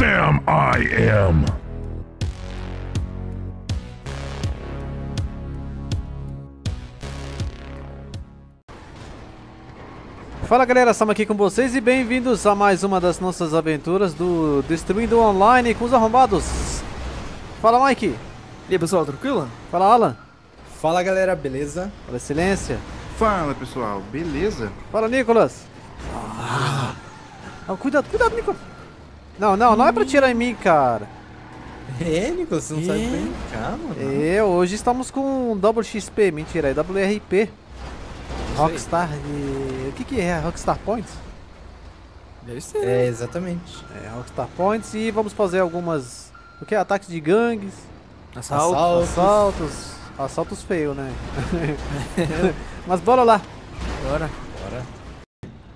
Sam I am. Fala galera, estamos aqui com vocês e bem-vindos a mais uma das nossas aventuras do Destruindo Online com os arrombados. Fala Mike, E aí pessoal, tranquilo? fala Alan, Fala galera, beleza? fala Excelência, Fala pessoal, beleza? fala Nicolas. Ah, cuidado, cuidado Nicolas. Não, não, não é pra tirar em mim, cara. É, Nicolas, você não sabe É? brincar, mano. É, hoje estamos com double XP, mentira, é WRP. Rockstar e... O que que é? Rockstar Points? Deve ser. É, exatamente. É, Rockstar Points e vamos fazer algumas... O que? Ataques de gangues, Assalto. Assalto. assaltos... Assaltos feios, né? Mas bora lá. Bora. Bora.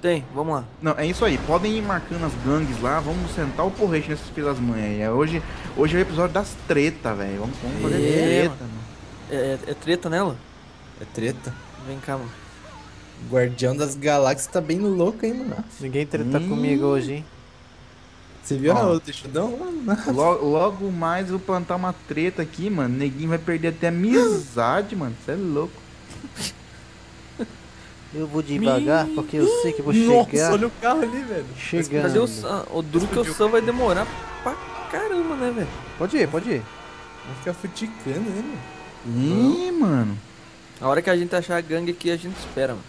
Tem, vamos lá. Não, é isso aí, podem ir marcando as gangues lá, vamos sentar o porrete nessas filas mãe aí. É Hoje, hoje é o episódio das treta, velho. Vamos, vamos fazer É, treta. É, é- é treta nela? É treta. Vem cá, mano. Guardião das Galáxias tá bem louco, hein, mano? Ninguém treta Hum. comigo hoje, hein? Você viu Ó. o deixudão lá? Logo, logo mais eu vou plantar uma treta aqui, mano. Neguinho vai perder até a amizade, mano. Você é louco. Eu vou devagar porque eu sei que vou Nossa, chegar. olha o carro ali, velho. Chegando. O Sam? O duro que o Sam vai demorar pra caramba, né, velho? Pode ir, pode ir. Vamos ficar futicando, né, mano? Ih, mano. A hora que a gente achar a gangue aqui, a gente espera, mano.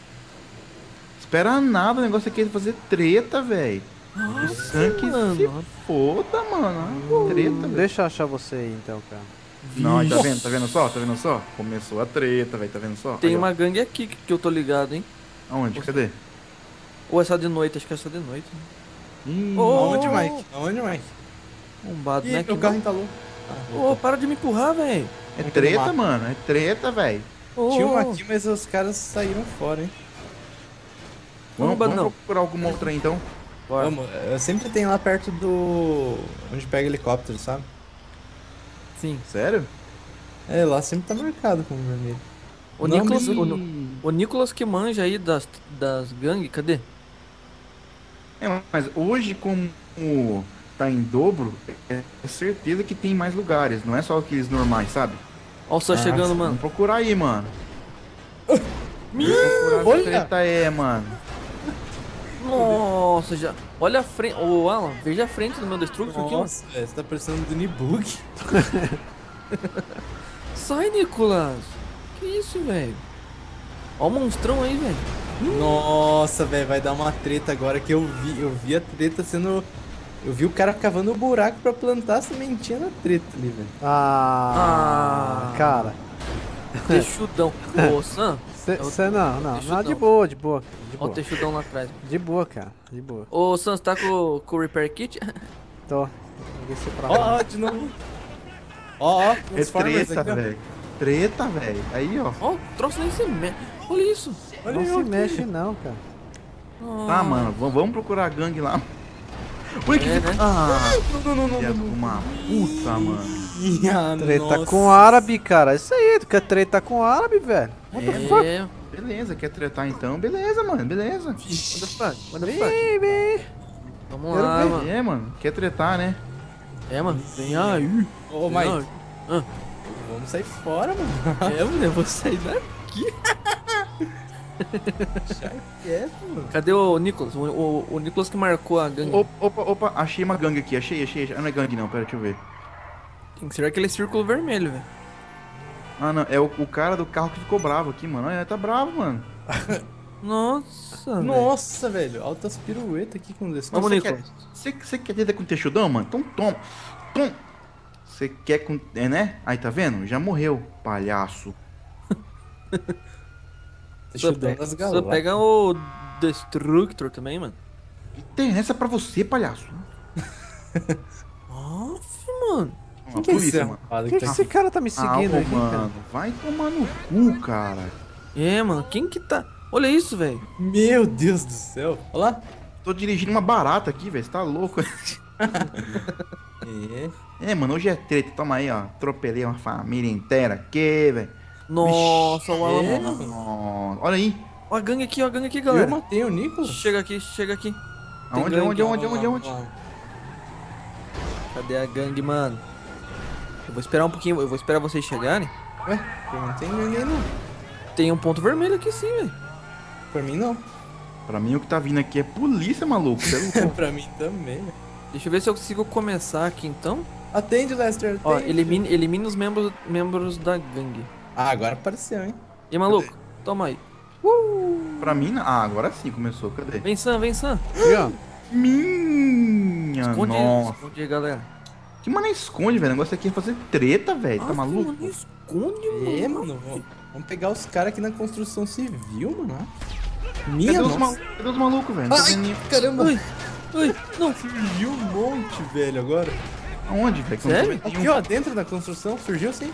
Espera nada, o negócio aqui é fazer treta, velho. O sangue mano. se foda, mano. Treta, velho. Deixa eu achar você aí então, cara. Não, tá vendo? Tá vendo só? Tá vendo só? Começou a treta, velho. Tá vendo só? Tem Aí, ó. uma gangue aqui que que eu tô ligado, hein? Aonde? Cadê? Ou é só de noite? Acho que é só de noite. né? Ih, Ô, Aonde, Mike? Aonde, Mike? Bombado, né? Ih, meu carro entalou. Ah, Ô, para de me empurrar, velho. É treta, mano. É treta, velho. Ô, Tinha uma ô, aqui, mas os caras saíram fora, hein? Vamos, Vamos, vamos não. procurar alguma outra aí, então. Bora. Vamos, eu sempre tem lá perto do... Onde pega helicóptero, sabe? Sim. Sério? É, lá sempre tá marcado como vermelho. O Não, Nicolas, mas- o, o Nicolas que manja aí das, das gangues, cadê? É, mas hoje, como tá em dobro, é certeza que tem mais lugares. Não é só aqueles normais, sabe? Ó o Sam Ah, chegando, Vamos mano. procurar aí, mano. Procurar Olha! treta é, mano. Nossa, já. Olha a frente. Ô, Alan, veja a frente do meu Destruction aqui. Nossa, velho, você tá parecendo do Nibug. Sai, Nicolas. Que isso, velho? Ó o monstrão aí, velho. Nossa, velho, vai dar uma treta agora que eu vi. Eu vi a treta sendo. Eu vi o cara cavando o buraco pra plantar a sementinha na treta ali, velho. Ah, Ah. cara. Texudão. Ô, Sam. Você não, não, não, eu de boa, de boa. De Ó o boa, texudão lá atrás. de boa cara, de boa. Ô, Sam, você tá com, com o Repair Kit? Tô. Vou descer pra Ó, de novo. Ó, ó, É treta, velho. Treta, velho. Aí, ó. Ó, o troço nem se mexe. Olha isso. Olha Não se aqui. mexe não, cara. Tá, mano. Vamos, procurar a gangue lá. Ui, que... É, né? Ah, Não, não, não, não, de não. uma puta, mano. Ah, Treta nossa. com árabe, cara. Isso aí, tu quer treta com árabe, velho? What the fuck? É. Beleza, quer tretar então? Beleza, mano, beleza. What the fuck? What the fuck? Vem, vem. Vamos Quero lá, ver. mano. É, mano, quer tretar, né? É, mano. Vem aí. Ô, Vem Mike, aí. Vamos sair fora, mano. É, mano, eu vou sair daqui. Mano. Cadê o Nicolas? O, o, o Nicolas que marcou a gangue. Opa, opa, opa, achei uma gangue aqui, achei, achei, achei. Ah, não é gangue não, pera, deixa eu ver. Tem que ser aquele círculo vermelho, velho. Ah, não, é o, o cara do carro que ficou bravo aqui, mano. Olha, tá bravo, mano. Nossa, velho. Nossa, velho. Altas piruetas aqui com desse. Vamos, Você Nicolas. quer, você, você quer treta com texudão, mano? Então toma. Toma. Você quer com... É, né? Aí, tá vendo? Já morreu, palhaço. Deixa eu pega, só pega o Destructor também, mano. Que tem essa pra você, palhaço. Nossa, mano. Uma Quem é esse polícia, mano. arrombado Por que que tá esse cara tá me seguindo ah, ô, aqui, cara? mano, vai tomar no cu, cara. É, mano, quem que tá. Olha isso, velho. Meu Deus do céu. Olha lá. Tô dirigindo uma barata aqui, velho. Você tá louco? É. É, mano, hoje é treta. Toma aí, ó. Atropelei uma família inteira aqui, velho. Nossa, o Alan. É? Nossa. Olha aí. Ó a gangue aqui, ó a gangue aqui, Eu galera. matei o Nicolas. Chega aqui, chega aqui. Tem Aonde, gangue, aonde, aonde, aonde, aonde? Cadê a gangue, mano? Eu vou esperar um pouquinho, eu vou esperar vocês chegarem. Ué, não tem ninguém não. Tem um ponto vermelho aqui sim, velho. Por mim não. Pra mim o que tá vindo aqui é polícia, maluco. Você é pra mim também, velho. Deixa eu ver se eu consigo começar aqui então. Atende, Lester. Ó, atende. elimine, elimine os membros, membros da gangue. Ah, agora apareceu, hein? E maluco, toma aí. pra mim, não. ah, agora sim começou. Cadê? Vem Sam, vem Sam. Ó. Minha Esconde, nossa. esconde aí, galera. Que mano esconde, velho? O negócio aqui é fazer treta, velho. Tá Ah, maluco? mano, esconde, mano. É, mano. Vamos, pegar os caras aqui na construção civil, mano. Cadê Minha os, nossa. malu... Cadê os malucos, velho? Ai, caramba. Ai, ai, não. Surgiu um monte, velho, agora. Aonde, velho? Sério? Aqui, nenhum. ó, dentro da construção, surgiu sim.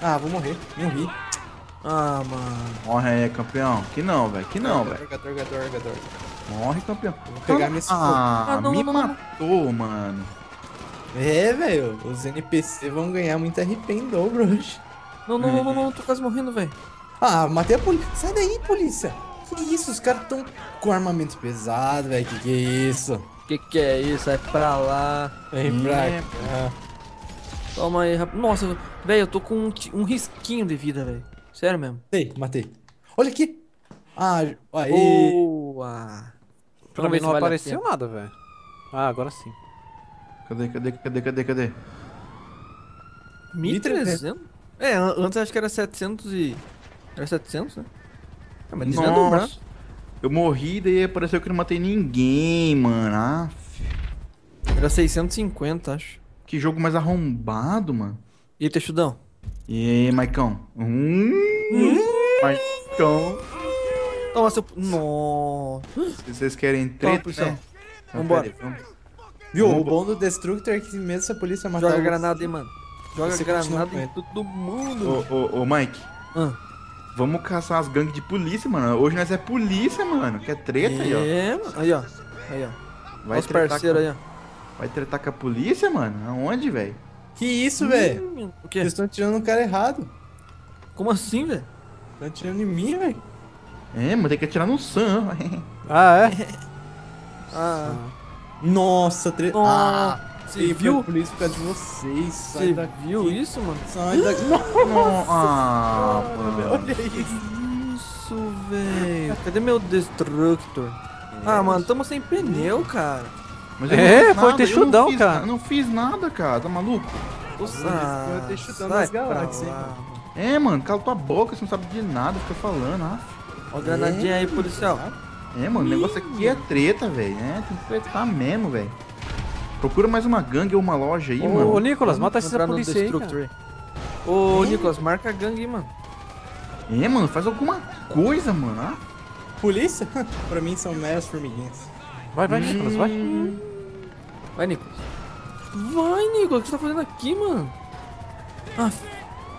Ah, vou morrer. Morri. Ah, mano. Morre aí, campeão. Que não, velho. Que não, velho. Morre, campeão. Vou pegar minha Ah, Ah, não, me não, não, não. matou, mano. É, velho. Os NPC vão ganhar muita RP em dobro hoje. Não, não, não, não, não, tô quase morrendo, velho. Ah, matei a polícia. Sai daí, polícia. Que isso? Os caras tão com armamento pesado, velho. Que que é isso? Que que é isso? Vai pra lá. Vem pra É, cá. Toma aí, rapaz. Nossa, velho, eu tô com um, um risquinho de vida, velho. Sério mesmo. Matei, matei. Olha aqui. Ah, aí. Boa. Pra mim não vale apareceu nada, velho. Ah, agora sim. Cadê, cadê, cadê, cadê, cadê? 1.300? É, an- antes acho que era 700 e... Era 700, né? Ah, mas isso é dobrar. Eu morri, daí apareceu que não matei ninguém, mano. Ah, Era 650, acho. que jogo mais arrombado, mano. E aí, Texudão? E aí, Maicão? Hum, Maicão. Toma seu... Nossa. Se vocês querem treta, policial. né? Ah, Vambora. vamos. Viu? O bom do Destructor é que mesmo se a polícia matar Joga granada aí, mano. Joga Você granada em todo mundo. Ô, ô, ô, Mike. Ah. Vamos caçar as gangues de polícia, mano. Hoje nós é polícia, mano. Quer treta aí, ó. É, mano. Aí, ó. Aí, ó. Vai Os tretar parceiros com- aí, ó. Vai tretar com a polícia, mano? Aonde, velho? Que isso, velho? Hum, O quê? Eles estão tirando o cara errado. Como assim, velho? Estão atirando em mim, velho. É, mano, tem que atirar no Sam. Ah, é? Ah, Nossa, tre... Nossa, Ah, você e viu? foi por isso por causa de vocês. Sai Você daqui. viu isso, mano? Sai daqui. ah, mano. Olha isso. Isso, velho. Cadê meu Destructor? Ah, mano, tamo sem pneu, cara. Mas É, foi não fiz cara. Eu não fiz nada, cara. Tá maluco? Ah, eu tô chutando sai as galáxias. É, mano, cala tua boca, você não sabe de nada, fica falando, ah. Ó, a granadinha aí, policial. É, mano, o negócio aqui é treta, velho. É, tem que tretar mesmo, velho. Procura mais uma gangue ou uma loja aí, Ô, mano. ô, Nicolas, mata essa polícia aí, cara. Ô, Nicolas, marca a gangue aí, mano. É, mano, faz alguma coisa, mano. Ah, Polícia? pra mim são meras formiguinhas. Vai, vai, Nicolas, vai. Vai, Nicolas. Vai, Nicolas, o que você tá fazendo aqui, mano? Ah,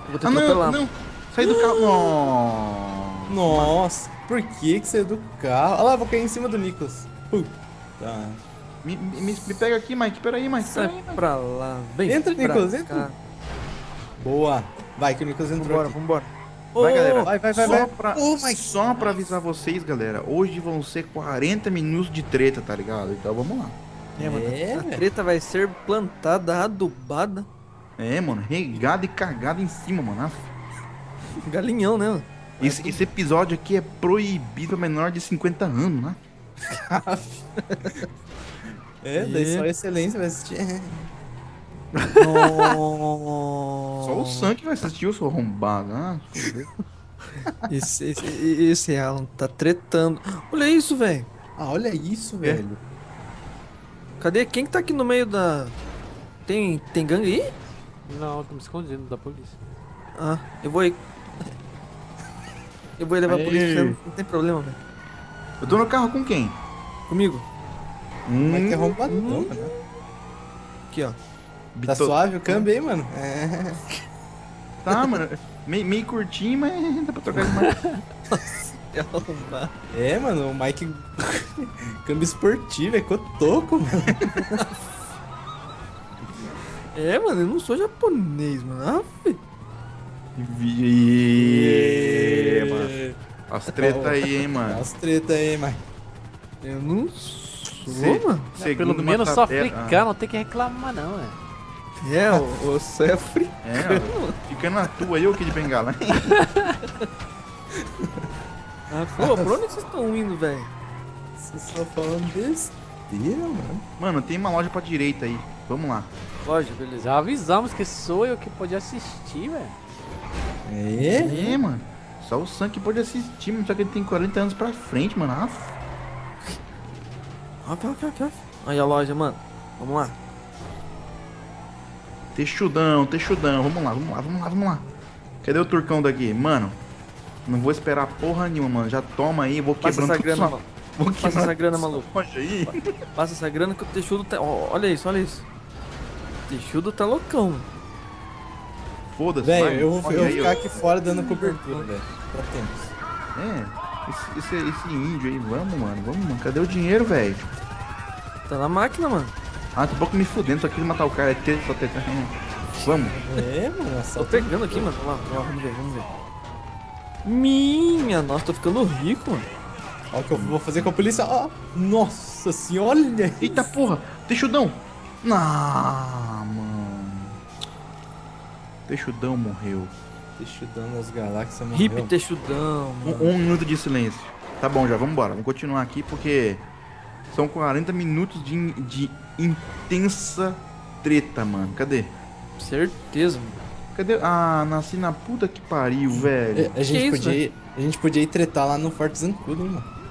eu vou ter ah que não, atropelar. não. Sai do carro. Nossa. Nossa, por que que saiu do carro? Olha lá, vou cair em cima do Nicholas. Puta. Me, me, me pega aqui, Mike. Pera aí, Mike. Sai aí. pra lá. Vem Entra, pra Nicolas, cá. entra. Boa. Vai, que o Nicholas entrou Vambora, aqui. vambora. Vai, Ô, galera. Vai, vai, vai, só vai. Pra, Oh só pra avisar vocês, galera. Hoje vão ser 40 minutos de treta, tá ligado? Então vamos lá. É, mano, É, a treta vai ser plantada, adubada. É, mano, regada e cagada em cima, mano. Galinhão, né, mano? Esse, esse episódio aqui é proibido a menor de 50 anos, né? É, daí É. só a excelência vai assistir. Só o que vai assistir o seu arrombado. Ah, fudeu. Esse, esse, esse Alan tá tretando. Olha isso, velho. Ah, olha isso, velho. Cadê? Quem que tá aqui no meio da... Tem, tem gangue aí? Não, tô me escondendo da polícia. Ah, eu vou aí. Eu vou aí levar a Aê. polícia, não tem problema, velho. Eu tô no carro com quem? Comigo. Hum, Mas que arrombadão, né? Aqui, ó. Tá Bito- suave o câmbio aí, mano? É. Tá, mano. Meio, meio curtinho, mas dá pra trocar de marca. É, mano, o Mike. câmbio esportivo, é cotoco, mano. É, mano, eu não sou japonês, mano. Ah, fi. Ih, mano. As treta aí, hein, mano. As treta aí, Mike. eu não sou. É, Pelo menos só africano, não tem que reclamar não, velho. É, o, o céu é frio. Ah, é, fica na tua, eu aqui de bengala. Ah, pô, pra onde vocês estão indo, velho? Vocês só falando besteira, mano. Mano, tem uma loja pra direita aí. Vamos lá. Loja, beleza. Já avisamos que sou eu que podia assistir, velho. É? É, mano. Só o Sam que pode assistir, mano. Só que ele tem 40 anos pra frente, mano. Opa, opa, opa. Aí a loja, mano. Vamos lá. Texudão, texudão. Vamos lá, vamos lá, vamos lá, vamos lá. Cadê o turcão daqui? Mano, não vou esperar porra nenhuma, mano. Já toma aí, vou Passa quebrando essa grana, sua- mano. Vou Passa quebrando essa grana, maluco. aí. Passa essa grana que o Texudo tá. olha isso, olha isso. O Texudo tá loucão, mano. Foda-se. Velho, eu, vou- eu vou aí, ficar aqui fora dando cobertura, velho. Pra tempos. É, esse, esse, esse índio aí, vamos, mano, vamos, mano. Cadê o dinheiro, velho? Tá na máquina, mano. Ah, tô pouco me fudendo, só quis matar o cara, é ter, só ter. Vamos. É, mano, Tô assalto. pegando aqui, mano. Vamos lá, vamos lá, vamos ver, vamos ver. Minha, nossa, tô ficando rico, mano. Olha o que eu vou fazer com a polícia. Ó, nossa senhora, olha isso. Eita porra, texudão. Ah, mano. Texudão morreu. Deixa eu dando as galáxias, morreu. Hip Texudão, Um, mano. um minuto de silêncio. Tá bom, já vamos embora. Vamos continuar aqui porque são 40 minutos de, de intensa treta, mano. Cadê? Certeza, mano. Cadê? Ah, nasci na puta que pariu, velho. É, A gente, isso, podia ir, a gente podia ir tretar lá no Forte Zancudo, hein, mano.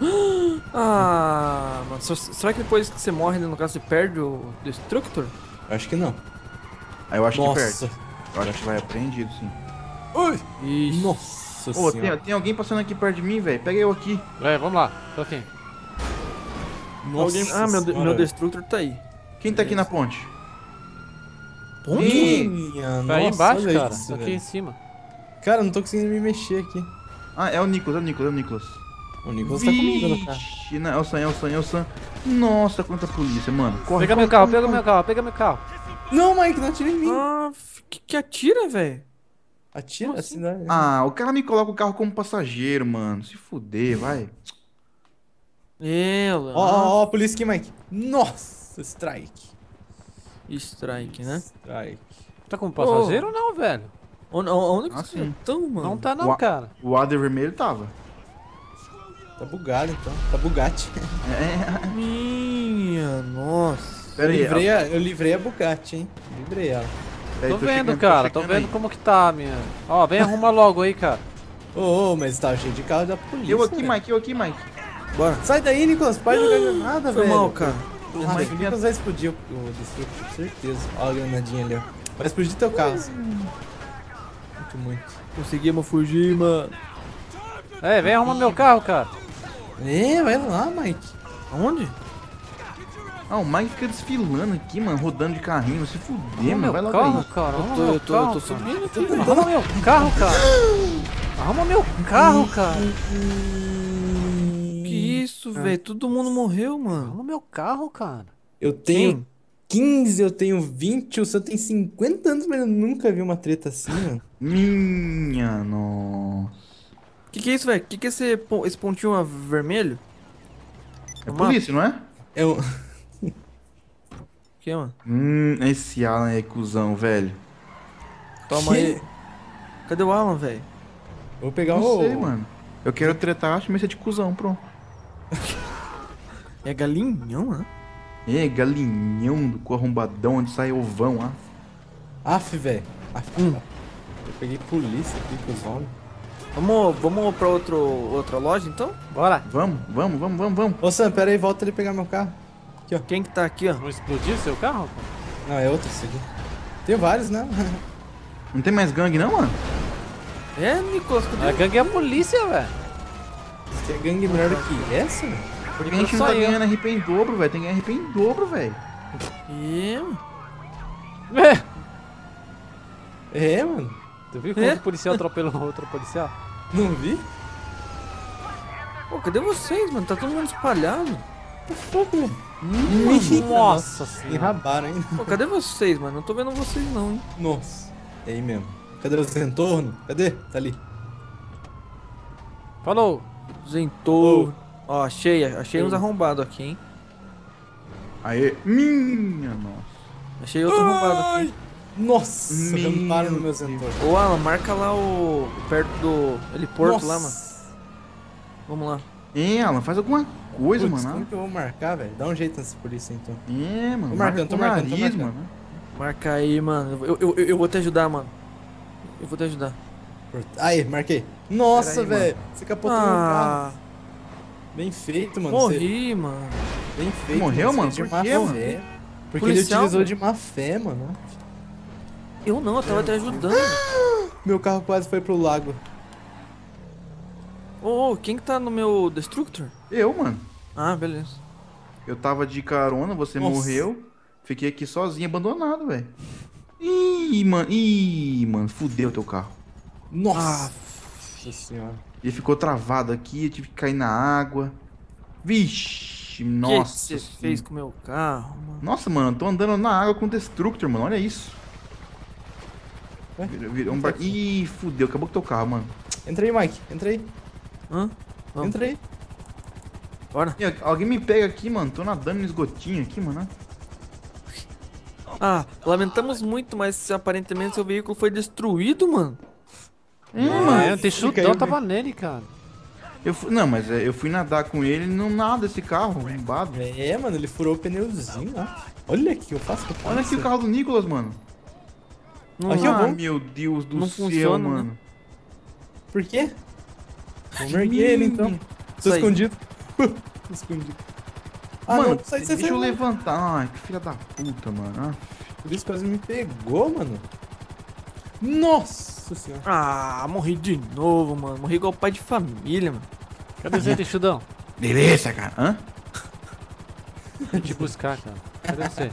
Ah, mano. se- Será que depois que você morre, no caso, você perde o Destructor? Eu acho que não. Aí eu acho que perde. Nossa. Eu acho que vai apreendido, sim. Ui. Ixi. Nossa senhora. tem, tem alguém passando aqui perto de mim, velho. Pega eu aqui. É, vamos lá, tô aqui. Nossa Alguém- Ah, meu, meu Destructor tá aí. Quem tá aqui na ponte? Minha, Tá aí embaixo, cara. isso, tô aqui velho. em cima. Cara, eu não tô conseguindo me mexer aqui. Ah, é o Nicolas, é o Nicolas, é o Nicolas. O Nicolas tá comigo carro. Vixe, não, é o Sam, é o Sam, é o Sam. Nossa, quanta polícia, mano. Corre, Pega corre, meu carro, corre, pega corre. meu carro, pega meu carro. Não, Mike, não atira em mim. Ah, que, que atira, velho? Atira como assim, né? Ah, o cara me coloca o carro como passageiro, mano. Se fuder, vai. É, Ó, ó, ó, a polícia aqui, Mike. Nossa, strike. Strike, né? Strike. Tá como passageiro ou não, velho? Onde, onde que Ah, vocês sim. estão, mano? Não tá não, Ua- cara. O Ader vermelho tava. Tá bugado, então. Tá Bugatti. É, Minha, nossa. pera eu, aí. livrei a, eu livrei a Bugatti, hein. Livrei ela. Tô vendo, chegando, cara, tô chegando vendo aí. como que tá, minha. Ó, vem arruma logo aí, cara. Ô, ô, mas tava cheio de carro da polícia. Eu aqui, velho. Mike, eu aqui, Mike. Bora. Sai daí, Nicolas. Para de jogar granada, Foi velho. mal, cara. Ah, Mike, o Nicolas vai explodir o, o destructor, certeza. Ó a granadinha ali, ó. Vai explodir teu carro. Muito, muito. Conseguimos fugir, mano. É, vem arrumar meu carro, cara. É, vai lá, Mike. Aonde? Ah, o Mike fica desfilando aqui, mano, rodando de carrinho. Se fuder, Arruma mano. meu Vai logo carro, aí. cara. Eu tô, eu tô, eu carro, tô cara. subindo aqui. Arruma meu carro, cara. Arruma meu carro, cara. Que isso, velho? Todo mundo morreu, mano. Arruma meu carro, cara. Eu tenho Quem? 15, eu tenho 20, o seu tem 50 anos, mas eu nunca vi uma treta assim, mano. Minha nossa. Que que é isso, velho? Que que é esse, esse pontinho vermelho? É Uma- polícia, não é? É um... Que mano? Hum, esse Alan é cuzão, velho. Toma Que? aí. Cadê o Alan, velho? Vou pegar Não o... sei, mano. Eu quero tretar, acho que é de cuzão, pronto. É galinhão, né? É, galinhão do cu arrombadão, onde sai ovão, ah. Aff, velho. Aff, Hum. Eu peguei polícia aqui com os homens. Vamos, vamos pra outro, outra loja, então? Bora. Vamos, vamos, vamos, vamos, vamos. Ô, Sam, pera aí, volta ele pegar meu carro. Quem que tá aqui, ó? Vamos explodir o seu carro? Não, é outro esse aqui. Tem vários, né? Não tem mais gangue, não, mano? É, Nicolas, cadê? A gangue é a polícia, velho. Você é gangue melhor do que essa, velho? Porque a gente não tá eu. ganhando RP em dobro, velho. Tem que ganhar RP em dobro, velho. É, mano. É. É, mano. Tu viu como É? o policial atropelou outro policial? Não vi? Pô, cadê vocês, mano? Tá todo mundo espalhado. Fuck, velho. Nossa senhora. Enrabaram ainda. Pô, cadê vocês, mano? Não tô vendo vocês não, hein? Nossa. É aí mesmo. Cadê o retorno? Cadê? Tá ali. Falou. Zentor. Ó, achei, achei uns arrombados aqui, hein? Aê, minha nossa. Achei outro arrombado aqui. Nossa, ramparam no meu Zentor. Ô Alan, marca lá o. perto do heliporto lá, mano. Vamos lá. É, Alan, faz alguma coisa, Putz, mano. como que eu vou marcar, velho? Dá um jeito nessa polícia então. É, mano. Tô marca marcando, tô marcando, tô nariz, marcando. mano. Marca aí, mano. Eu, eu, eu, eu vou te ajudar, mano. Eu vou te ajudar. Aí, marquei. Nossa, velho. Você capotou meu carro. Ah, Bem feito, mano. Você- morri, mano. Bem feito. Morreu, você mano? Por má quê, mano? fé. Porque Policial, ele utilizou velho. de má fé, mano. Eu não, eu tava te ajudando. Meu carro quase foi pro lago. Ô, ô, quem que tá no meu Destructor? Eu, mano. Ah, beleza. Eu tava de carona, você Nossa. morreu. Fiquei aqui sozinho, abandonado, velho. Ih, mano. Ih, mano. Fudeu teu carro. Nossa senhora. Ele ficou travado aqui, eu tive que cair na água. Vixe, O que nossa. que você fez com o meu carro, mano? Nossa, mano, eu tô andando na água com o Destructor, mano. Olha isso. Ué? Vira- vira um bar... Ih, fudeu, acabou com teu carro, mano. Entra aí, Mike. Entra aí. Hã? Vamos. Entra aí. Bora. Alguém me pega aqui, mano. Tô nadando no esgotinho aqui, mano. Ah, lamentamos muito, mas aparentemente seu veículo foi destruído, mano. É, mano. É, o texudão caiu, tava nele, cara. Eu fui... Não, mas é, eu fui nadar com ele e não nada esse carro, arrombado. É, mano, ele furou o pneuzinho lá. Olha aqui, eu faço com Olha aqui o carro do Nicolas, mano. Não, Aqui eu ah, vou. meu Deus do Não céu, funciona, né? mano. Por quê? Eu marquei ele então. Tô Sai. escondido. Tô escondido. Ah, mano, não, sai, sai, deixa sai, eu mano. levantar. Ai, que filha da puta, mano. Ah, Por isso quase me pegou, mano. Nossa senhora. Ah, morri de novo, mano. Morri igual pai de família, mano. Cadê você, texudão? Beleza, cara. Hã? Vou te buscar, cara. Cadê você?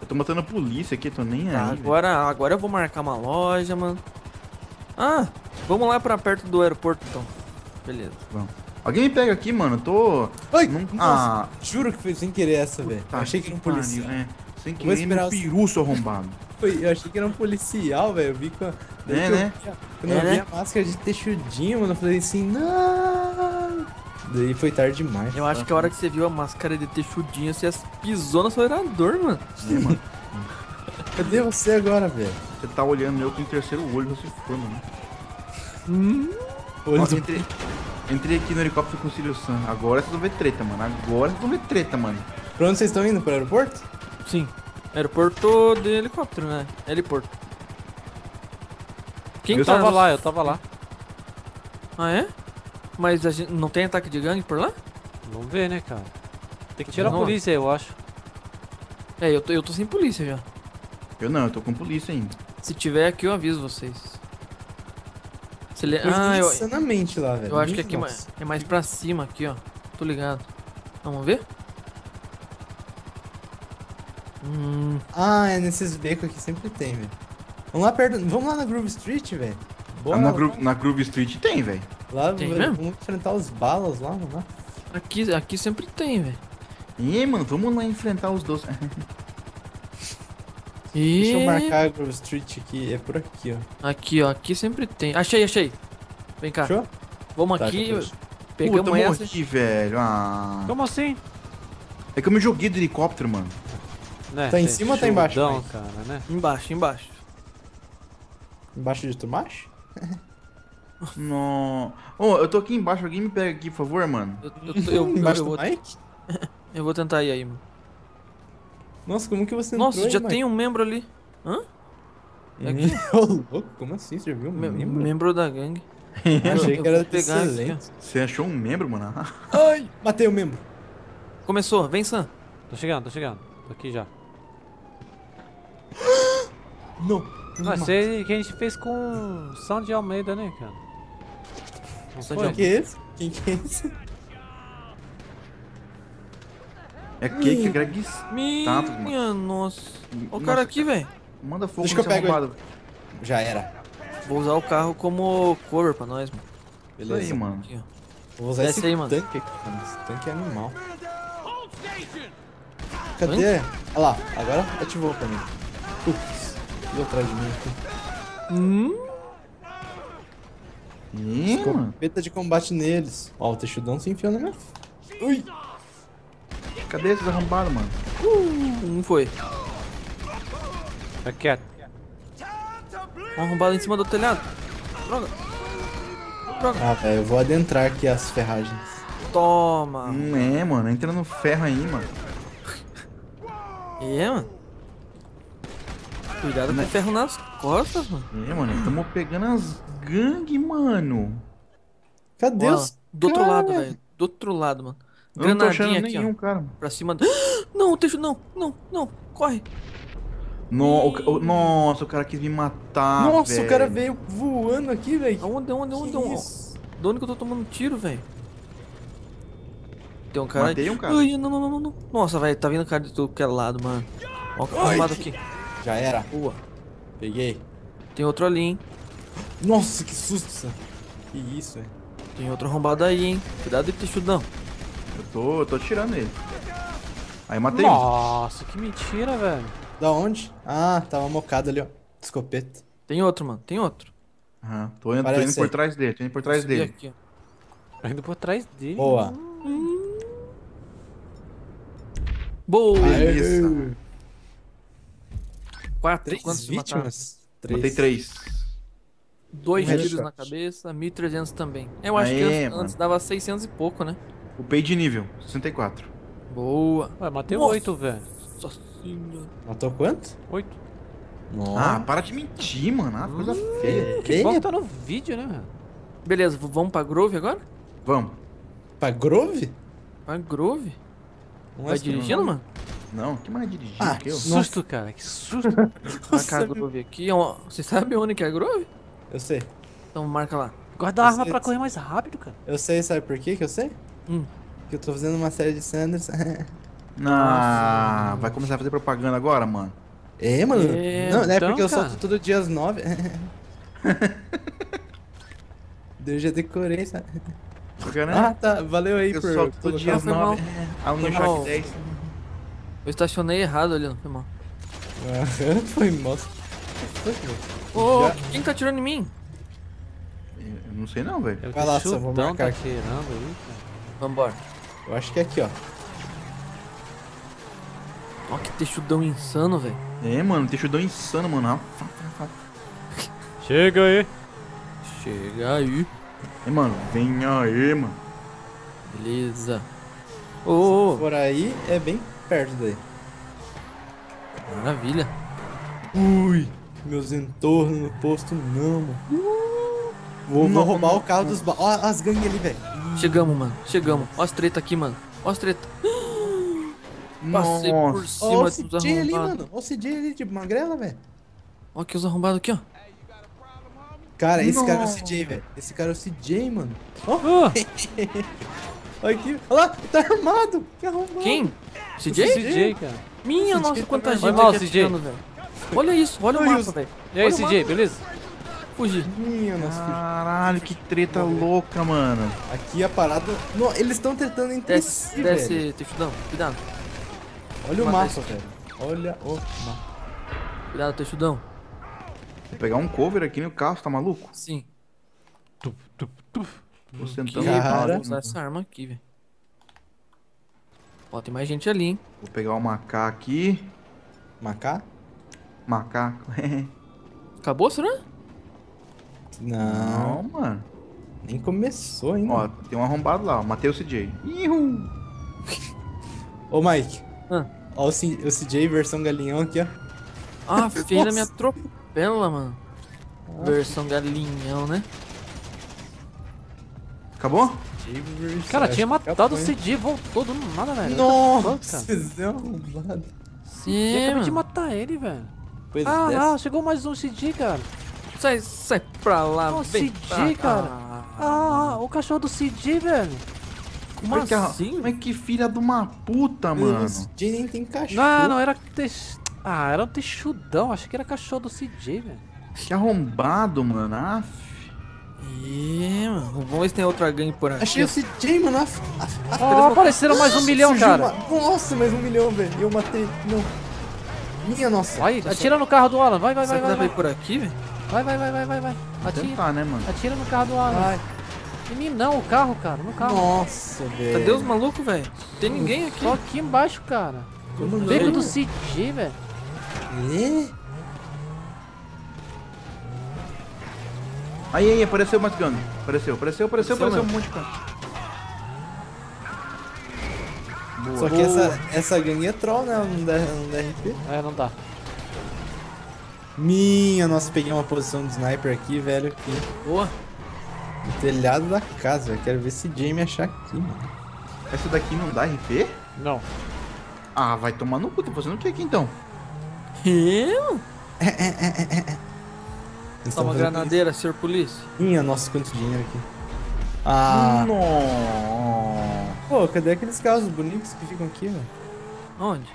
Eu tô matando a polícia aqui, tô nem aí. Velho. agora, agora eu vou marcar uma loja, mano. Ah, vamos lá pra perto do aeroporto, então. Beleza. Alguém me pega aqui, mano. Eu tô. Ai, Não- nossa. Juro que foi sem querer essa, velho. Tá, Eu achei que era um pariu, policial. É. Sem querer, esperar meu os- peru, seu arrombado. Foi, eu achei que era um policial, velho. Eu vi com a... É, que eu né? a- Quando eu É, vi né? a máscara de texudinho, mano, eu falei assim, não. Daí foi tarde demais. Eu acho que a hora que você viu a máscara de texudinho, você pisou no acelerador, mano. Cadê você agora, velho? Você tá olhando eu com o terceiro olho, você for, mano. Olho Ó, do- entrei, entrei aqui no helicóptero com o Cílio Sam. Agora vocês vão ver treta, mano. Agora vocês vão ver treta, mano. Pra onde vocês estão indo? Pro aeroporto? Sim. Aeroporto de helicóptero, né? Heliporto. Quem Eu tá tava lá, eu tava lá. Ah, é? Mas a gente não tem ataque de gangue por lá? Vamos ver, né, cara? Tem que tirar a Não. polícia, eu acho. É, eu tô, eu tô sem polícia já. Eu não, eu tô com polícia ainda. Se tiver aqui, eu aviso vocês. Se ele... Ah, eu, insanamente lá, velho. eu acho que aqui é nossa. mais, é mais pra cima, aqui, ó. Tô ligado. Vamos ver? Hum, Ah, é nesses becos aqui sempre tem, velho. Vamos lá perto. Vamos lá na Groove Street, velho. Ah, na. Gro na Groove Street tem, velho. Lá, Tem mesmo? vamos enfrentar os balas lá, mano. aqui, aqui sempre tem, velho. Ih, mano, vamos lá enfrentar os dois. Deixa eu E... marcar a Grove Street aqui. É por aqui, ó. Aqui, ó. Aqui sempre tem. Achei, achei. Vem cá. Fechou? Vamos Tá, aqui. Pegamos Puta, essa. morri, velho. Ah. Como assim? É que eu me joguei do helicóptero, mano. Né, Tá em cima ou tá embaixo, Mike? cara, né? Embaixo, embaixo. Embaixo de tomate? Não. Ô, eu tô aqui embaixo. Alguém me pega aqui, por favor, mano. Eu, eu, eu, eu, Embaixo eu do vou, Mike? eu vou tentar ir aí, mano. Nossa, como que você Nossa, entrou já aí, tem um membro ali. Hã? Mike? Ô, louco, como assim? Você viu? Me- membro? membro da gangue. Achei Eu que era pegar aqui. Você achou um membro, mano? Ai, matei o membro. Começou, vem Sam. Tô chegando, tô chegando. Tô aqui já. Não. Não, isso aí que a gente fez com São de Almeida, né, cara? Não São Quem que é esse? Quem que é esse? É cake, é Greg. Minha nossa. Olha o cara aqui, velho. Manda fogo Deixa que eu pego. Já era. Vou usar o carro como cover pra nós, mano. Isso aí, Beleza. mano. Aqui, ó. Vou usar Desce esse aí, mano. tanque aqui, mano. Esse tanque é animal. Cadê? Olha lá, agora ativou pra mim. Putz, veio atrás de mim aqui. Hum? Mano. Escopeta de combate neles. Ó, o texudão se enfiou na minha. Ui! Cadê esses arrombados, mano? Um foi. Fica quieto. Um arrombado em cima do telhado. Droga. Droga. Ah, velho, eu vou adentrar aqui as ferragens. Toma. Não é, mano. Entra no ferro aí, mano. É, mano. Cuidado com o ferro nas costas, mano. É, mano. Estamos pegando as gangue, mano. Cadê os do outro cara? lado, velho. Do outro lado, mano. Eu não tô achando Granadinha aqui, nenhum, ó. cara. mano. Pra cima. do- Não, deixa. Não, não, não. Corre. No, o o- nossa, o cara quis me matar, Nossa, velho. o cara veio voando aqui, velho. Aonde, aonde, aonde? Que aonde? De onde que eu tô tomando tiro, velho? Tem um cara. Matei um cara. Ai, não, não, não, não. Nossa, velho, tá vindo cara de todo que é lado, mano. Ó, o arrumado aqui. Já era. Boa. Peguei. Tem outro ali, hein? Nossa, que susto. Que isso, velho. Tem outro arrombado aí, hein? Cuidado de texudão. Eu tô, eu tô tirando ele. Aí matei um. Nossa, que mentira, velho. Da onde? Ah, tava mocado ali, ó. Escopeta. Tem outro, mano. Tem outro. Aham, tô, indo, tô indo por trás dele, tô indo por trás dele. Aqui, ó. Tá indo por trás dele. Boa. Boa! Beleza. Quatro. Três Quantos vítimas? Matei três. Dois Um tiros na cabeça, 1.300 também. Eu acho que Aê, antes, mano. antes dava 600 e pouco, né? Upei de nível, 64. Boa. Ué, matei Nossa. oito, velho. Nossa senhora. Matou quanto? Oito. Ah, Nossa. para de mentir, mano. Ah, coisa feia. Que bom que tá no vídeo, né, velho? Beleza, vamos pra Grove agora? Vamos. Pra Grove? Pra Grove? Não Vai dirigindo, mano? Não, que mais dirigir Ah, que eu? Que susto, cara. Que susto. Marcar a Grove aqui. ó. Você sabe onde que é a Grove? Eu sei. Então marca lá. Guarda a arma pra correr mais rápido, cara. Eu sei, sabe por quê que eu sei? Hum. Que eu tô fazendo uma série de Sanders. Ah, vai começar a fazer propaganda agora, mano? é, mano. É, não, não é então, porque eu cara. solto todo dia às nove. eu já decorei, sabe? Né? Ah, tá. Valeu aí eu por. solto todo dia às Foi mal. 9. A Foi Union mal. Shark 10. Eu estacionei errado ali, não foi mal. Aham, Foi moço. Ô, Já- quem tá atirando em mim? Eu não sei não, velho. Eu Vai lá, só vou chutão marcar tá aqui. tirando aí, cara. Vambora. Eu acho que é aqui, ó. Ó, que texudão insano, velho. É, mano, texudão insano, mano. Chega aí. Chega aí. É, mano, vem aí, mano. Beleza. Ô, ô, Por aí é bem perto daí. maravilha. Ui, meus entornos no posto não, mano. Vou, vou Não, roubar não, o carro dos. Ó, as gangues ali, velho. Chegamos, mano. Chegamos. Ó as treta aqui, mano. Ó as treta. Passei por Nossa. cima Ó o dos CJ ali, arrombados. mano. Ó o CJ ali de magrela, velho. Ó aqui os arrombados aqui, ó. Cara, esse cara é o Nossa. CJ, velho. Esse cara é o CJ, mano. Ó, Ah, olha aqui. Olha lá, tá armado. Que arrombado. Quem? CJ? CJ, cara. Minha CJ nossa, tá quanta gente mal, aqui CJ. atirando, velho. Olha isso, olha o mapa, velho. E aí, o CJ, beleza? Fugir. Caralho, que treta louca, mano. Aqui a parada... Não, eles estão tretando entre Desce, si, velho. desce, texudão. Cuidado. Olha o mapa, esse. velho. Olha o mapa. Cuidado, texudão. Vou pegar um cover aqui no carro, tá maluco? Sim. Tuf, tuf, tuf. Tô sentando Cara. carro, vou usar essa arma aqui, velho. Ó, tem mais gente ali, hein? Vou pegar o macaco aqui. Macá? Macaco. Acabou, será? Não, Não, mano. nem começou ainda. Ó, tem um arrombado lá, ó. Matei o CJ. Ihu. Ô, Mike. Ah. Ó o, C- o CJ versão galinhão aqui, ó. Ah, a feira me atropela, mano. Versão galinhão, né? Acabou? Cara, tinha matado o? CJ, voltou do nada, velho. Nossa, vocês é arrombado. Sim, acabei de matar ele, velho. Pois Ah, ah, chegou mais um CJ, cara. Sai, sai pra lá, Ó, vem pra cara. cá. Ah, o cachorro do CJ, velho. Como Mas assim? Mas que filha de uma puta, mano. O CJ nem tem cachorro. Não, não, era. tex- Ah, era um texudão. Achei que era cachorro do CJ, velho. Que arrombado, mano. Aff. Ih, mano. Vamos ver se tem outra gangue por aqui. Achei o CJ, mano. A, a, Ó, apareceram mais um milhão, surgiu cara. uma- Nossa, mais um milhão, velho. E eu matei. Não. Minha nossa. Vai, atira no carro do Alan. Vai, vai, vai, Será que vai. dá Vai, por aqui, velho? Vai, vai, vai, vai, vai. vai. Atira, tentar, né, mano? atira no carro do Alan. Vai. Em mim não, o carro, cara, no carro. Nossa, velho. Cadê os malucos, velho? Tem ninguém aqui. Só aqui embaixo, cara. Como não? Beco do CG, velho. Aí, aí, apareceu mais cano. Apareceu, apareceu, apareceu, Apareceu apareceu um monte de cano. Boa. Só que essa, essa gangue é troll, né? Não dá, não dá RP. É, não dá. Minha, nossa, peguei uma posição de sniper aqui, velho. Aqui. Boa. No telhado da casa, velho. Quero ver se Jamie achar aqui, mano. Essa daqui não dá RP? Não. Ah, vai tomar no cu, tô fazendo o que aqui então? Eu? Eles Toma tão fazendo granadeira, senhor polícia. isso. Minha, nossa, quanto dinheiro aqui. Ah, Nossa. pô, cadê aqueles carros bonitos que ficam aqui, velho? Onde?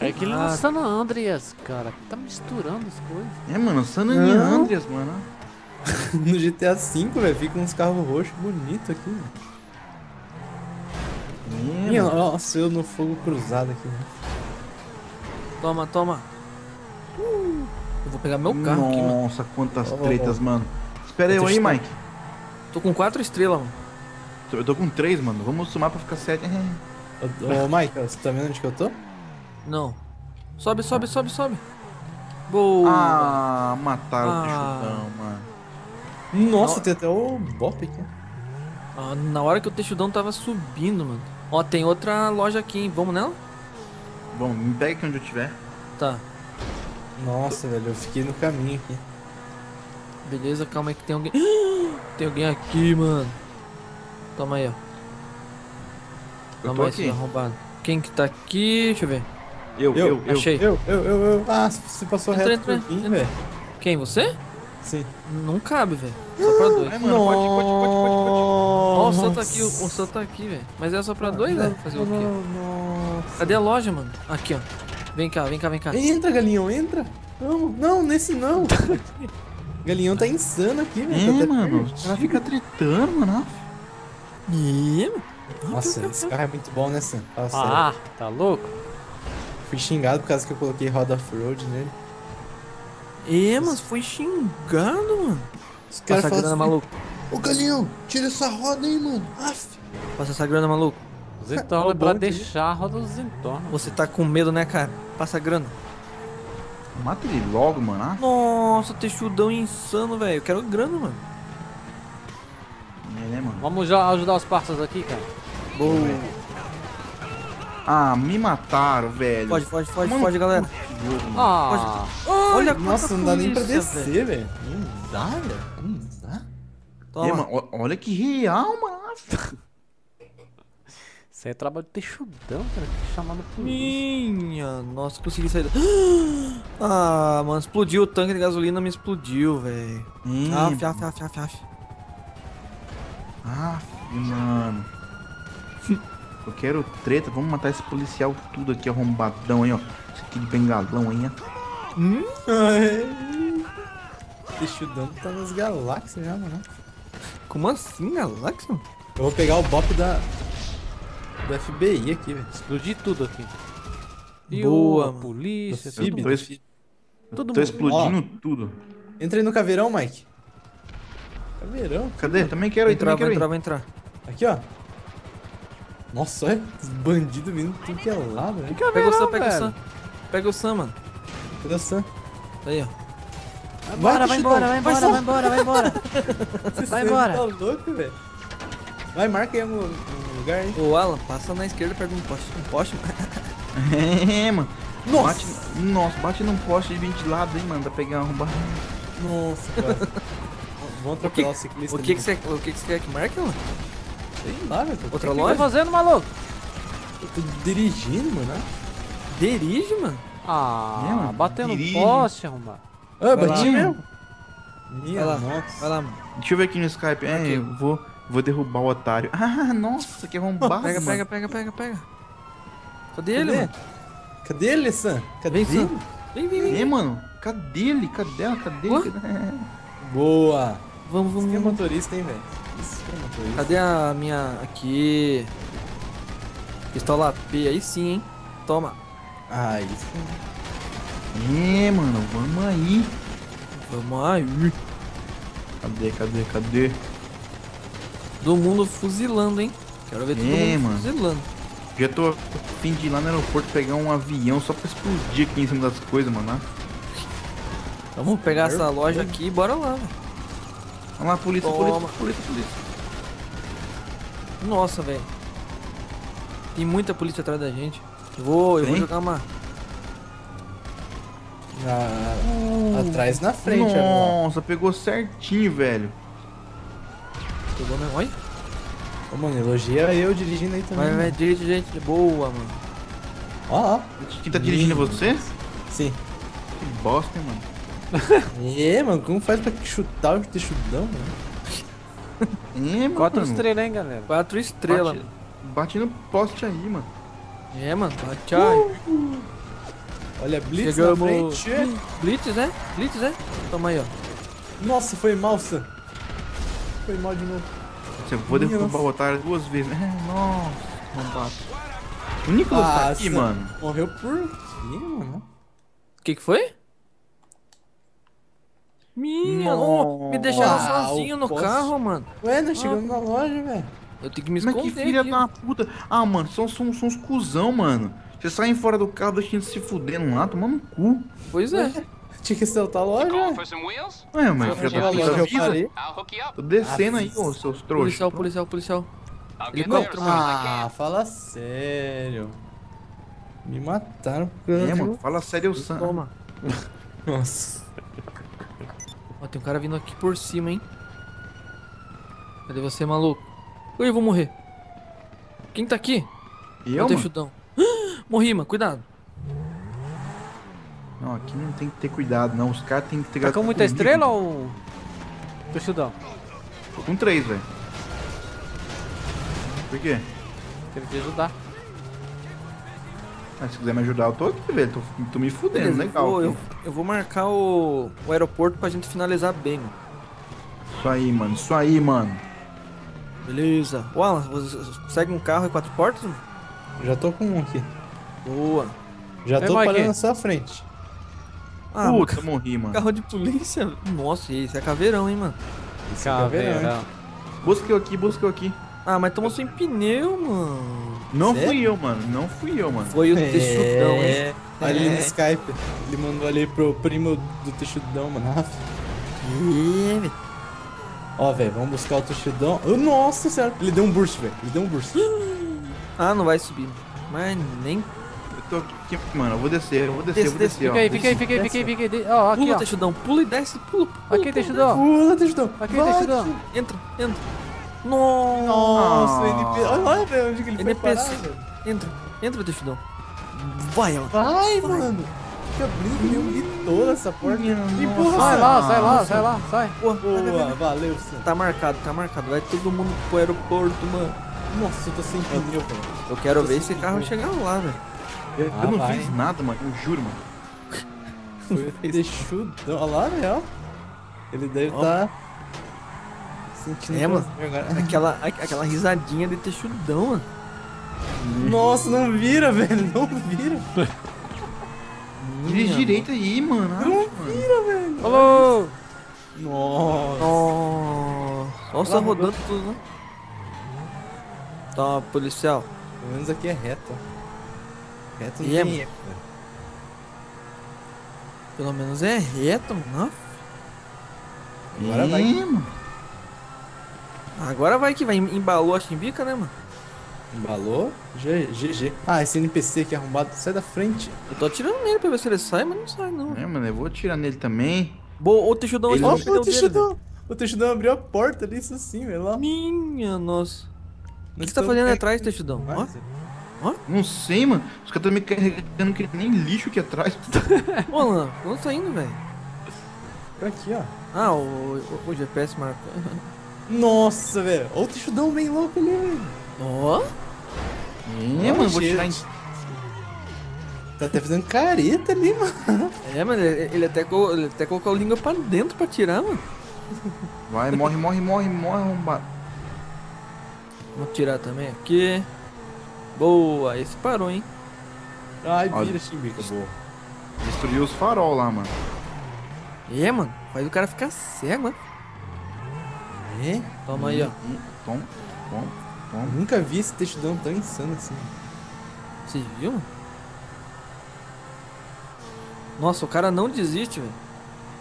É aquele Ah. no San Andreas, cara. Tá misturando as coisas. É, mano, San. Andreas, mano. No GTA V, velho, ficam uns carros roxos bonitos aqui. É, Minha, mano. nossa, eu no fogo cruzado aqui, velho. Toma, toma. Uh, eu vou pegar meu carro aqui, mano. Nossa, quantas ó, tretas, ó. mano. Espera eu aí, Mike. Tô com quatro estrelas, mano. Tô- Eu tô com três, mano. Vamos somar pra ficar sete. Ô, ô, Mike, você tá vendo onde que eu tô? Não. Sobe, sobe, sobe, sobe. Boa. Ah, mataram Ah. o texudão, mano. Nossa, tem até o Bop aqui. Ah, na hora que o texudão tava subindo, mano. Ó, tem outra loja aqui, hein? Vamos nela? Bom, me pega aqui onde eu tiver. Tá. Nossa, velho, eu fiquei no caminho aqui. Beleza, calma aí que tem alguém. Tem alguém aqui, mano. Toma aí, ó. Eu Toma tô aí, aqui. arrombado. Quem que tá aqui? Deixa eu ver. Eu, eu, eu. Achei. Eu, eu, eu, eu. Ah, você passou Entra, reto entra, por mim, velho. Quem? Você? Sim. Não cabe, velho. Só pra dois. Ai, mano, pode, pode, pode, pode, pode. Ó, o Sam tá aqui, o, o Sam tá aqui, velho. Mas é só pra dois, né? Fazer o quê? Nossa. Cadê a loja, mano? Aqui, ó. Vem cá, vem cá, vem cá. Entra, galinhão, entra. Não, não, nesse não. galinhão tá insano aqui, velho. É, tá até mano. caras ficam tretando, mano. Ih, mano. Nossa, esse carro é muito bom, né, Sam? Ah, tá louco? Fui xingado por causa que eu coloquei roda off-road nele. Ih, mas foi xingado, mano. Os Passa caras a falam grana, assim, maluco. Ô, galinhão, tira essa roda aí, mano. Aff. Passa essa grana, maluco. Os entornos é Ó, pra bom dia. deixar a roda entornos. Você tá com medo, né, cara? Passa a grana. Mata ele logo, mano. Ah, Nossa, texudão insano, velho. Eu quero grana, mano. é, né, mano? Vamos já ajudar os parceiros aqui, cara. Boa. Ah, me mataram, velho. Foge, foge, foge, Mano, foge, galera. que jogo. Ah, Olha Nossa, não dá nem pra descer, velho. Não dá, velho. Não dá. É, Toma. mano, olha que real, mano. isso aí é trabalho de texudão, cara. Que chamado por Minha, nossa, consegui sair. da- Ah, mano, explodiu o tanque de gasolina, me explodiu, velho. Hum, Af, af, af, af, af. Ah, mano. Eu quero treta, vamos matar esse policial tudo aqui arrombadão aí, ó. Esse aqui de bengalão aí, ó. Texudão tá nas galáxias já, mano. Como assim, Galáxia? Eu vou pegar o bop da. Do FBI aqui, velho. Explodir tudo aqui. E Boa, mano. polícia, Do todo FIB, mundo. tô es-. Todo Tô mundo. explodindo tudo. Entra aí no caveirão, Mike. Caveirão? Cadê? Também quero entrar, também quero entrar, ir. vou entrar. Aqui, ó. Nossa, olha os bandidos vindo tudo que é lado, velho. Pega o Sam, pega o. Sam. Pega o Sam, mano. Cadê o Sam? Aí, ó. Vai, vai embora, vai embora, vai embora, vai embora. Vai Sam embora. Tá louco, velho. Vai, marca aí algum, lugar aí. Ô, Alan, passa na esquerda perto de um poste. Um poste? É, mano. Nossa. Bate, nossa, bate num poste de ventilado, hein, mano. Pra pegar uma arrombada. Nossa, cara. Vamos atropelar o ciclista. O que que você o que que você quer que marque, Alan? Sei lá, velho. tô- Outra O que tá loja? fazendo, maluco? Eu tô dirigindo, mano. né? Dirige, mano. Ah, É, mano, batendo dirige. poste, arrumar. Ah, bati mesmo. Minha Vai lá, nossa. vai lá, mano. Deixa eu ver aqui no Skype. É, Aqui. eu vou, vou derrubar o otário. Ah, nossa, que arrombado, Pega, mano. pega, pega, pega, pega. Cadê ele, Cadê? mano? Cadê ele, Sam? Cadê Vem, ele? Sam. Vem, vem, vem. É, mano. Cadê ele? Cadê ela? Cadê Ué? ele? Cadê- Boa. Vamos, vamos, que é vamos. motorista, hein, velho? Cadê a minha... Aqui... Pistola P, aí sim, hein? Toma. Ah, isso. É, mano, vamos aí. Vamos aí. Cadê, cadê, cadê? Todo mundo fuzilando, hein? Quero ver todo É, mundo mano. fuzilando. Já tô a fim de ir lá no aeroporto pegar um avião só pra explodir aqui em cima das coisas, mano. Ah, Vamos pegar essa loja aqui e bora lá, velho. Vamos lá, polícia, polícia, polícia, polícia. Nossa, velho. Tem muita polícia atrás da gente. Eu vou, eu vou jogar uma. Na- atrás na frente agora. Nossa, pegou certinho, velho. Pegou mesmo. Olha. Ô, mano, elogia eu dirigindo aí também. Vai, vai, dirige, gente. Boa, mano. Ó, ó. Quem tá dirigindo é você? Sim. Que bosta, hein, mano. É, mano, como faz pra chutar o texudão, mano? É, mano. Quatro estrelas, hein, galera? Quatro estrelas. Bate, bate no poste aí, mano. É, mano. Bate aí. Olha, Blitz Chegamos. na frente. Blitz, né? Blitz, né? Toma aí, ó. Nossa, foi mal, Sam. Foi mal de novo. Você vou derrubar o otário duas vezes. É, nossa, arrombado. O Nicolas tá aqui, Sam, mano. Morreu por quê, mano? O que que foi? Minha, oh, me deixaram Ah, sozinho no poste. carro, mano. Ué, nós chegamos na loja, velho. Eu tenho que me Mas esconder que filha aqui. da puta. Ah, mano, são, são, são uns cuzão, mano. Vocês saem fora do carro deixando se fudendo lá, tomando cu. Pois é. Tinha que soltar a loja? Ué, mas Eu filha da puta, eu avisa. up. Tô descendo aí, ô, seus trouxas. Policial, policial, policial. Helicóptero, I Ah, fala sério. Me mataram É, mano, fala sério, o Sam. Toma. Nossa. Ó, tem um cara vindo aqui por cima, hein? Cadê você, maluco? Ui, eu vou morrer. Quem tá aqui? E eu, o mano? Texudão. Morri, mano. Cuidado. Não, aqui não tem que ter cuidado, não. Os caras tem que ter Tá com muita comigo. estrela ou. Texudão? Tô com três, velho. Por quê? Teve que ajudar. Ah, se quiser me ajudar, eu tô aqui, velho. Tô, tô me fudendo, Beleza, legal. Eu vou, eu, vou marcar o, o aeroporto pra gente finalizar bem, mano. Isso aí, mano. Isso aí, mano. Beleza. O Alan, você segue um carro e quatro portas, mano? Já tô com um aqui. Boa. Já tô Mike. parando na sua frente. Ah, Puta, eu morri, mano. carro de polícia? Nossa, esse é caveirão, hein, mano? Esse é caveirão, hein? Caveirão. Busca eu aqui, busca eu aqui. Ah, mas tomou sem pneu, mano. Não Sério? fui eu, mano. Não fui eu, mano. Foi o texudão, hein? É, ali no É. Skype. Ele mandou ali pro primo do Texudão, mano. Velho. Ó, velho, vamos buscar o Texudão. Oh, nossa senhora. Ele deu um burst, velho. Ele deu um burst. Ah, não vai subir. Mas nem. Eu tô aqui, mano. Eu vou descer, eu vou descer, eu vou Desce, descer, Fica aí, fica aí, fica aí, fica aí, fica aí. Ó, aqui, Pula, ó. texudão. Pula e desce. Pula. pula Aqui, Texudão. Pula, Texudão. Aqui. Texudão. Entra, entra. Nossa. Nossa, Ah. NPC. Olha lá, velho, onde que ele foi NPC. parar, velho. Entra, entra, texudão. Vai, Alan. Vai, mano. Fica abrindo que nem um litor essa porta. Empurra, Sai lá, sai lá, sai lá, sai. Vai, vai, vai, Boa, vai. valeu, Sam. Tá marcado, tá marcado. Vai todo mundo pro aeroporto, mano. Nossa, eu tô sem pneu, velho. Eu quero ver esse carro chegar lá, velho. Eu, eu Ah, não vai. fiz nada, mano. Eu juro, mano. Foi Texudão. Olha lá, velho. Ele deve estar sentindo É, mano. Aquela, a- aquela risadinha de texudão, mano. Nossa, não vira, velho. Não vira. Dirige direito aí, mano. Ah, mano. Falou! Nossa. Nossa. Nossa, Lá, rodando tudo, né? Toma, policial. Pelo menos aqui é reto. Reto E é. Pelo menos é reto, mano. Agora vai. Mano. Agora vai que vai. Embalou a chimbica, né, mano? Embalou. GG. Ah, esse NPC aqui arrombado. Sai da frente. Eu tô atirando nele pra ver se ele sai, mas não sai, não. É, mano, eu vou atirar nele também. Boa, o texudão Ele- atirou Ó, no pneu o. Texudão. O Texudão abriu a porta ali, isso sim, velho. Lá. Minha nossa. O que você tá estamos fazendo perto. atrás, texudão? Ó. Mas- Não sei, mano. Os caras estão me carregando que nem lixo aqui atrás. Ô, Alan, onde tá indo, velho? Por aqui, ó. Ah, o, o, o GPS marcou. Nossa, velho. Olha o Texudão bem louco ali, velho. Ó. É, mano, vou gente. tirar em... Tá até fazendo careta ali, mano. É, mano, ele, até, co- ele até colocou a língua pra dentro pra tirar, mano. Vai, morre, morre, morre, morre, arrombado. Vamos tirar também aqui. Boa, esse parou, hein? Ai, Olha. vira, chimbica, boa. Destruiu os farol lá, mano. É, mano, faz o cara ficar cego, mano. É? Toma aí, ó. toma, toma, nunca vi esse textão tão insano assim. Você viu? Nossa, o cara não desiste, velho.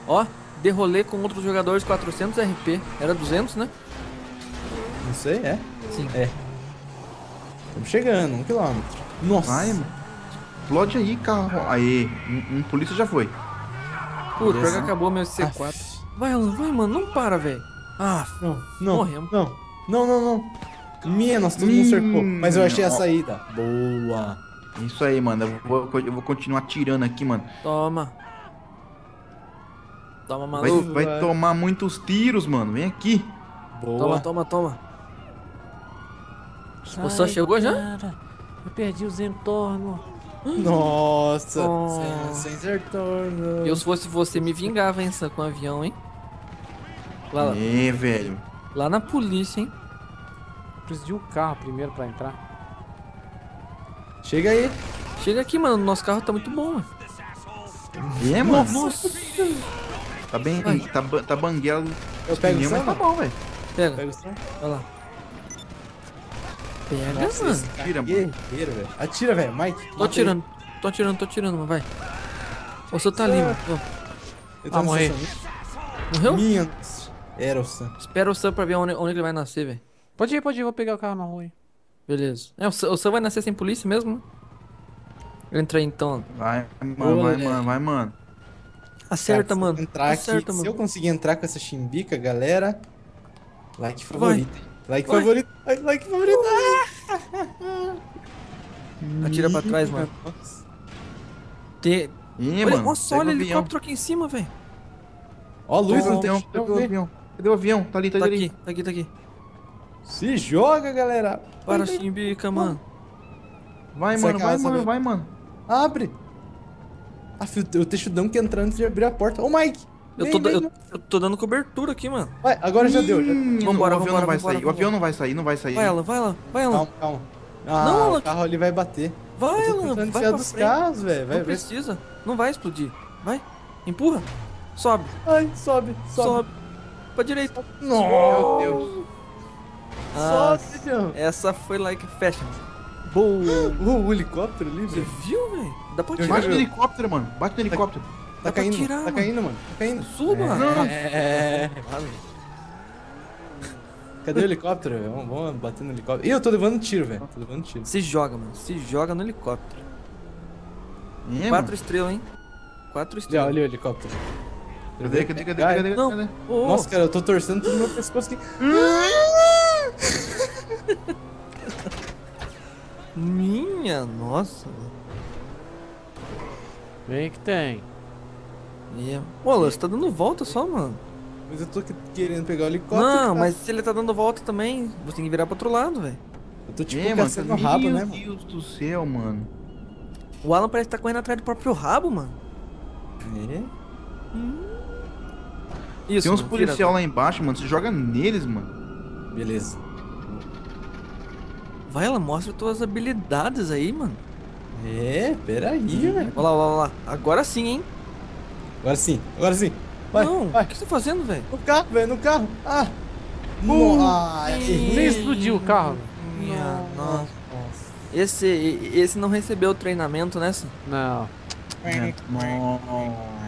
Ó, derrolei com outros jogadores 400 RP. Era 200, né? Não sei, é. Sim. Estamos chegando, um quilômetro. Nossa. Vai, mano. Explode aí, carro. Aí, um, um polícia já foi. Beleza. acabou meu C4. Vai, Alan, vai, mano, não para, velho. Ah, Não, não, Morremos. não, não, não, não. Minha, nossa, todo mundo cercou. Mas eu achei a Hum, saída. Boa. Isso aí, mano. Eu vou, eu vou continuar tirando aqui, mano. toma. Toma, maluco. vai vai. tomar muitos tiros, mano. Vem aqui. Boa. Toma, toma, toma. O só chegou já? Cara, eu perdi os entornos. Nossa. Oh. Sem, sem. Eu, se fosse você, me vingava, hein, com o avião, hein? Lá, É, velho. lá na polícia, hein? Preciso de um carro primeiro pra entrar. Chega aí. Chega aqui, mano. Nosso carro tá muito bom, mano. É, mano. Nossa. Tá bem. Ai. Tá, tá banguela. Eu pego o mas tá bom, velho. Pega, Pega o vai lá. Pega, Nossa, mano. é guerreiro, velho. Atira, velho. Mike. Tô atirando, tô atirando, tô atirando, mas vai. O seu tá ali, mano. Tá Ah, morri. estacionamento. Morreu? Minha. Era o Sam. Espera o Sam pra ver onde, onde ele vai nascer, velho. Pode ir, pode ir, vou pegar o carro na rua aí. Beleza. É, o Sam, o Sam vai nascer sem polícia mesmo, né? Entra aí então. Vai, mano, vai, mano, vai, mano. Acerta, Cara, mano. Entrar Acerta, aqui, Se eu mano. conseguir entrar com essa chimbica, galera. Like favorito. Like Vai. favorito. Like, like favorito. Atira pra trás, mano. Nossa. Tem... Ih, Olha, mano. nossa, olha o helicóptero aqui em cima, velho. Ó a luz Pega o no avião, o. Cadê o avião? Tá ali, tá, Tá ali. aqui, tá aqui, tá aqui. Se joga, galera. Para, Vai, chimbica, mano. Vai, mano, vai, mano, vai, mano. Abre. Ah, filho, o textudão que entrar antes de abrir a porta. Ô, Mike. Eu tô, eu, eu tô dando cobertura aqui, mano. Vai, agora já deu. Já... Vambora, o avião vambora, não vai vambora, sair. O avião não vai sair, não vai sair. Vai, Alan, vai lá, vai, Alan. Calma, calma. Ah, Não, o Alan. carro ali vai bater. Vai, Eu Alan. tentando Vai pra dos carros, velho. Vai, Não vai. precisa. Não vai explodir. Vai. Empurra. Sobe. Ai, sobe, sobe. Sobe. Pra direita. Nossa. Meu Deus. Ah, essa foi like fashion. Boa. O, o helicóptero ali, Você viu, velho? Dá pra tirar. Bate no helicóptero, mano. Bate no helicóptero. Tá pra caindo, tirar, tá caindo, mano. Tá caindo. Suba. É. Cadê o helicóptero, velho? Vamos, vamos bater no helicóptero. Ih, eu tô levando tiro, velho. Tô levando tiro. Se joga, mano. Se joga no helicóptero. É, Quatro mano. estrelas, hein? Quatro Já, estrelas. olha o helicóptero. Cadê, cadê, cadê, Ai, cadê? Não. cadê? Ô, Nossa, cara, eu tô torcendo todo meu pescoço aqui. Minha nossa. Vem que tem. É. Pô, Alan, você tá dando volta só, mano. Mas eu tô que- querendo pegar o helicóptero. Não, cara. mas se ele tá dando volta também, você tem que virar pro outro lado, velho. Eu tô tipo É, mano. caçando o rabo, Meu né, mano? Deus do céu, mano. O Alan parece que tá correndo atrás do próprio rabo, mano. É? Isso, Tem uns policial lá embaixo, mano. Você joga neles, mano. Beleza. Vai, Alan, mostra tuas habilidades aí, mano. É, peraí, velho. Olha lá, olha lá, olha lá. Agora sim, hein? Agora sim, agora sim. Vai, Não, vai. o que você tá fazendo, velho? No carro, velho, no carro. Ah! Errei. Nem explodiu o carro. Minha nossa. Nossa. Esse, esse não recebeu o treinamento, né? Sam? Não. Nossa.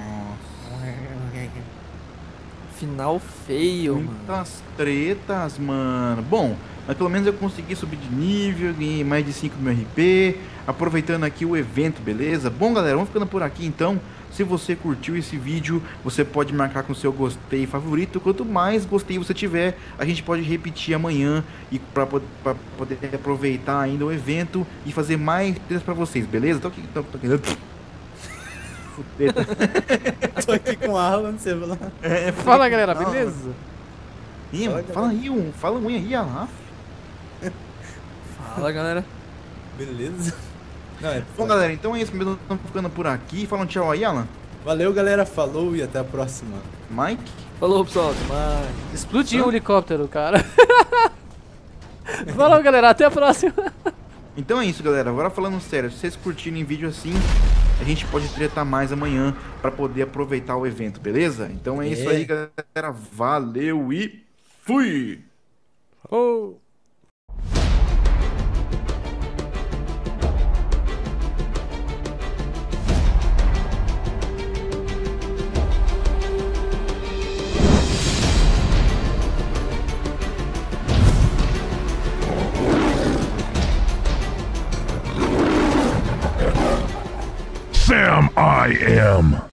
Final feio, mano. Muitas tretas, mano. Bom, mas pelo menos eu consegui subir de nível, ganhei mais de 5 mil RP, aproveitando aqui o evento, beleza? Bom, galera, vamos ficando por aqui então. Se você curtiu esse vídeo, você pode marcar com seu gostei favorito. Quanto mais gostei você tiver, a gente pode repetir amanhã e para poder aproveitar ainda o evento e fazer mais tretas pra vocês, beleza? Tô aqui, tô, tô aqui. Treta. Tô aqui com a Alan, você vai lá. É, Fala galera, Não, beleza? Ih, mano, fala aí, um, fala um aí, Alaf. Fala, galera. Beleza. Não, é, Bom, galera, então é isso mesmo. Estamos ficando por aqui. Fala um tchau aí, Alan. Valeu, galera. Falou e até a próxima. Mike. Falou, pessoal. Mais. Explodiu o helicóptero, cara. Falou galera, até a próxima. Então é isso, galera. Agora falando sério, se vocês curtirem vídeo assim, a gente pode tretar mais amanhã para poder aproveitar o evento, beleza? Então é, isso É. aí, galera. Valeu e fui! Oh. I am.